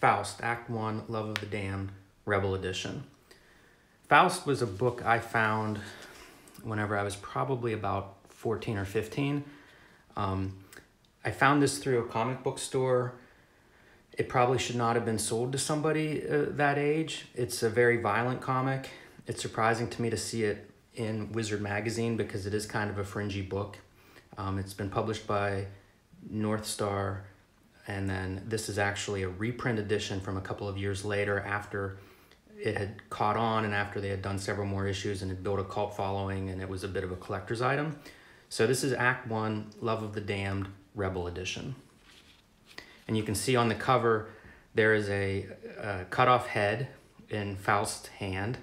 Faust, Act One, Love of the Damned, Rebel Edition. Faust was a book I found whenever I was probably about 14 or 15. Um, I found this through a comic book store. It probably should not have been sold to somebody uh, that age. It's a very violent comic. It's surprising to me to see it in Wizard Magazine because it is kind of a fringy book. Um, it's been published by Northstar, and then this is actually a reprint edition from a couple of years later after it had caught on and after they had done several more issues and had built a cult following and it was a bit of a collector's item. So this is Act 1, Love of the Damned, Rebel Edition. And you can see on the cover there is a, a cut off head in Faust's hand.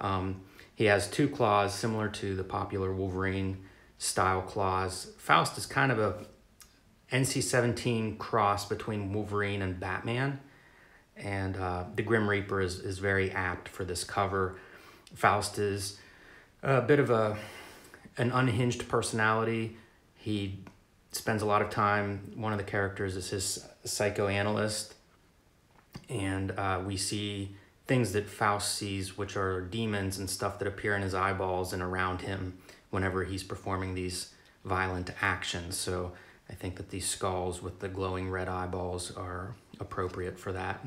Um, he has two claws similar to the popular Wolverine style claws. Faust is kind of a NC-17 cross between Wolverine and Batman. And uh, the Grim Reaper is, is very apt for this cover. Faust is a bit of a an unhinged personality. He spends a lot of time, one of the characters is his psychoanalyst. And uh, we see things that Faust sees, which are demons and stuff that appear in his eyeballs and around him whenever he's performing these violent actions. So I think that these skulls with the glowing red eyeballs are appropriate for that.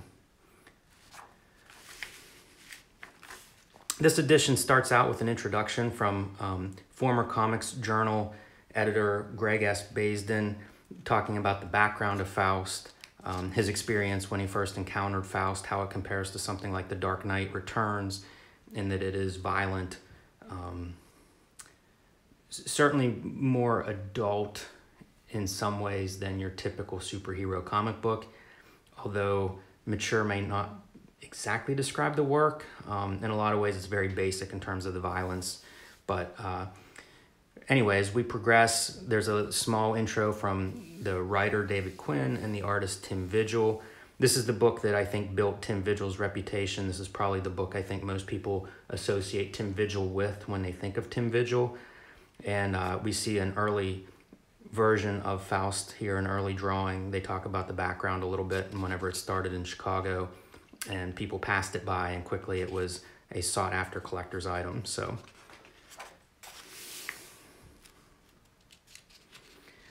This edition starts out with an introduction from um, former Comics Journal editor Greg S. Baisden talking about the background of Faust, um, his experience when he first encountered Faust, how it compares to something like The Dark Knight Returns, in that it is violent, um, certainly more adult in some ways than your typical superhero comic book, although mature may not exactly describe the work. Um, in a lot of ways, it's very basic in terms of the violence. But, uh, anyways, we progress. There's a small intro from the writer David Quinn and the artist Tim Vigil. This is the book that I think built Tim Vigil's reputation. This is probably the book I think most people associate Tim Vigil with when they think of Tim Vigil. And uh, we see an early version of Faust here, an early drawing. They talk about the background a little bit and whenever it started in Chicago and people passed it by and quickly it was a sought after collector's item. So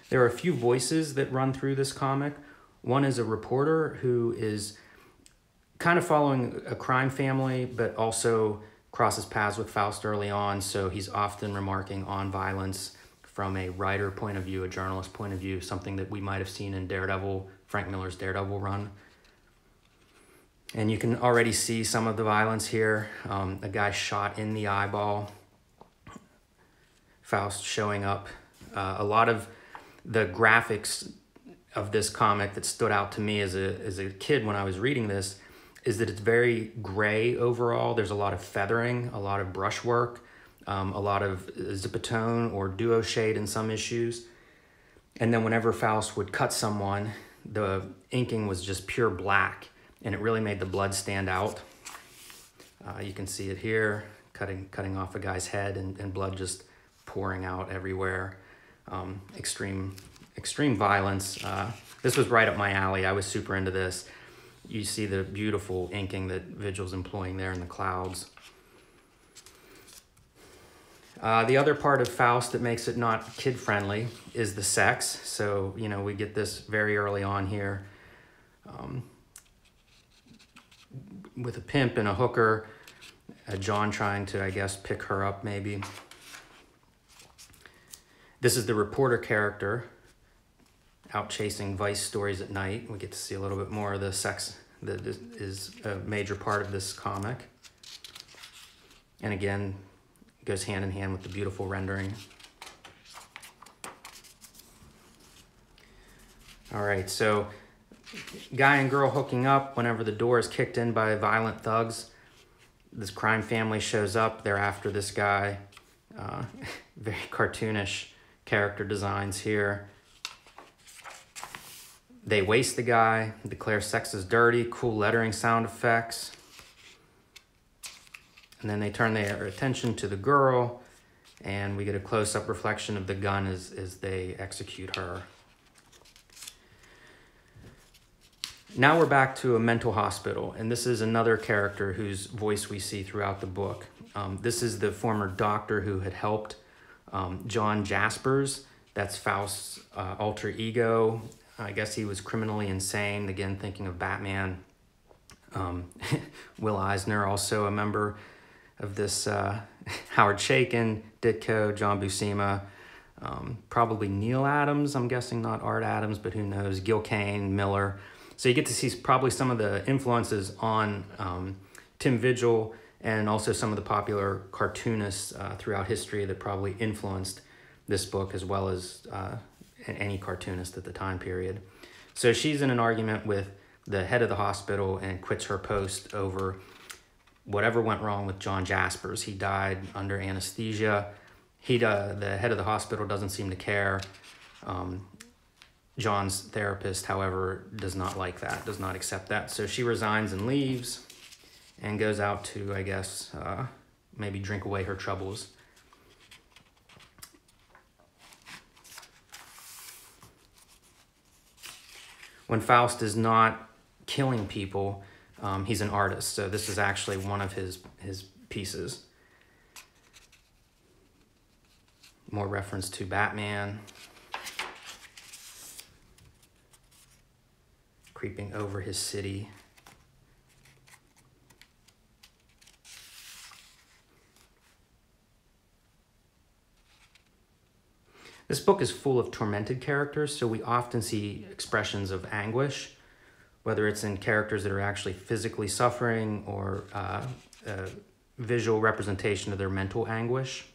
there are a few voices that run through this comic. One is a reporter who is kind of following a crime family, but also crosses paths with Faust early on. So he's often remarking on violence from a writer point of view, a journalist point of view, something that we might have seen in Daredevil, Frank Miller's Daredevil run. And you can already see some of the violence here. Um, a guy shot in the eyeball. Faust showing up. Uh, a lot of the graphics of this comic that stood out to me as a, as a kid when I was reading this is that it's very gray overall. There's a lot of feathering, a lot of brushwork, um, a lot of zipatone or duo shade in some issues. And then whenever Faust would cut someone, the inking was just pure black and it really made the blood stand out. Uh, you can see it here, cutting, cutting off a guy's head and, and blood just pouring out everywhere. Um, extreme, extreme violence. Uh, this was right up my alley. I was super into this. You see the beautiful inking that Vigil's employing there in the clouds. Uh, the other part of Faust that makes it not kid friendly is the sex. So, you know, we get this very early on here. Um, with a pimp and a hooker, a John trying to, I guess, pick her up maybe. This is the reporter character out chasing vice stories at night. We get to see a little bit more of the sex that is a major part of this comic. And again, goes hand in hand with the beautiful rendering. All right, so guy and girl hooking up whenever the door is kicked in by violent thugs. This crime family shows up. They're after this guy. Uh, very cartoonish character designs here. They waste the guy, declare sex is dirty, cool lettering sound effects. And then they turn their attention to the girl and we get a close-up reflection of the gun as, as they execute her. now we're back to a mental hospital, and this is another character whose voice we see throughout the book. Um, this is the former doctor who had helped um, John Jaspers. That's Faust's uh, alter ego. I guess he was criminally insane. Again, thinking of Batman. Um, Will Eisner, also a member of this. Uh, Howard Chaykin, Ditko, John Buscema, um, probably Neal Adams. I'm guessing not Art Adams, but who knows? Gil Kane, Miller. So you get to see probably some of the influences on um, Tim Vigil and also some of the popular cartoonists uh, throughout history that probably influenced this book as well as uh, any cartoonist at the time period. So she's in an argument with the head of the hospital and quits her post over whatever went wrong with John Jaspers. He died under anesthesia. He, uh, the head of the hospital doesn't seem to care. Um, John's therapist, however, does not like that, does not accept that. So she resigns and leaves and goes out to, I guess, uh, maybe drink away her troubles. When Faust is not killing people, um, he's an artist. So this is actually one of his, his pieces. More reference to Batman. creeping over his city. This book is full of tormented characters, so we often see expressions of anguish, whether it's in characters that are actually physically suffering or uh, a visual representation of their mental anguish.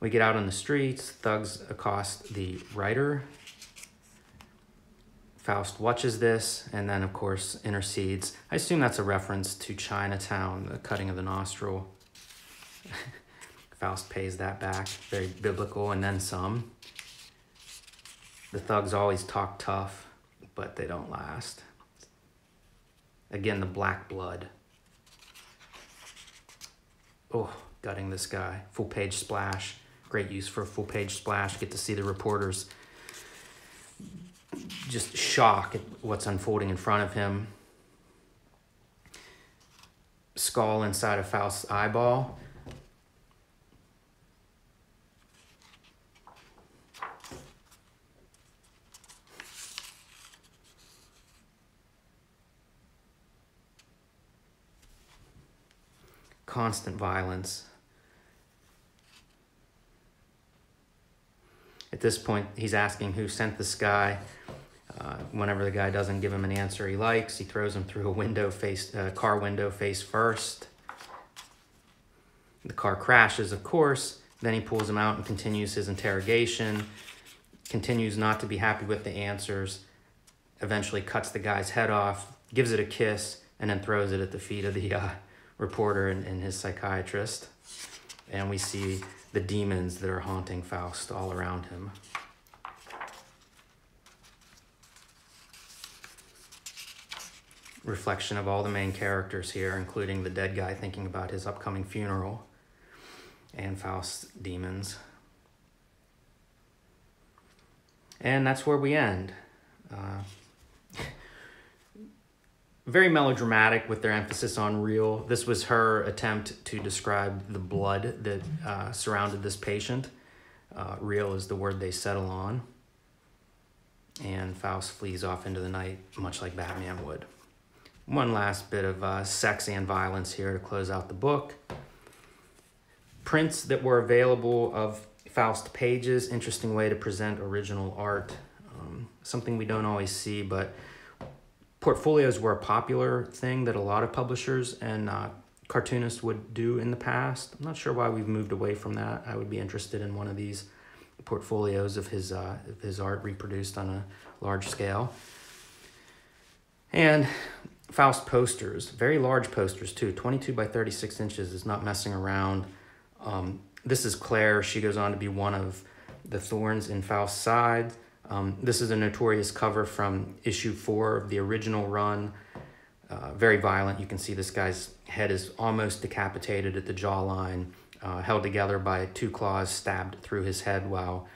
We get out on the streets, thugs accost the writer, Faust watches this and then, of course, intercedes. I assume that's a reference to Chinatown, the cutting of the nostril. Faust pays that back, very biblical, and then some. The thugs always talk tough, but they don't last. Again, the black blood. Oh, gutting this guy. Full page splash. Great use for a full page splash. Get to see the reporters just shock at what's unfolding in front of him. Skull inside of Faust's eyeball. Constant violence. At this point, he's asking who sent this guy. Uh, whenever the guy doesn't give him an answer he likes, he throws him through a window face, uh, car window face first. The car crashes, of course. Then he pulls him out and continues his interrogation. Continues not to be happy with the answers. Eventually cuts the guy's head off, gives it a kiss, and then throws it at the feet of the uh, reporter and, and his psychiatrist. And we see the demons that are haunting Faust all around him. reflection of all the main characters here, including the dead guy thinking about his upcoming funeral and Faust's demons. And that's where we end. Uh, very melodramatic with their emphasis on real. This was her attempt to describe the blood that uh, surrounded this patient. Uh, real is the word they settle on. And Faust flees off into the night, much like Batman would. One last bit of uh, sex and violence here to close out the book. Prints that were available of Faust pages, interesting way to present original art. Um, something we don't always see, but portfolios were a popular thing that a lot of publishers and uh, cartoonists would do in the past. I'm not sure why we've moved away from that. I would be interested in one of these portfolios of his, uh, his art reproduced on a large scale. And Faust posters, very large posters too, 22 by 36 inches is not messing around. Um, this is Claire. She goes on to be one of the thorns in Faust's side. Um, this is a notorious cover from issue four of the original run. Uh, very violent. You can see this guy's head is almost decapitated at the jawline, uh, held together by two claws stabbed through his head, while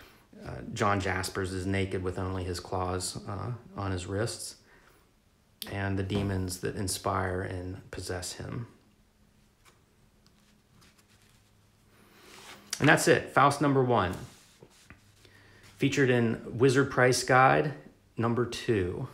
uh, John Jaspers is naked with only his claws uh, on his wrists, and the demons that inspire and possess him. And that's it, Faust number one featured in Wizard Price Guide number two.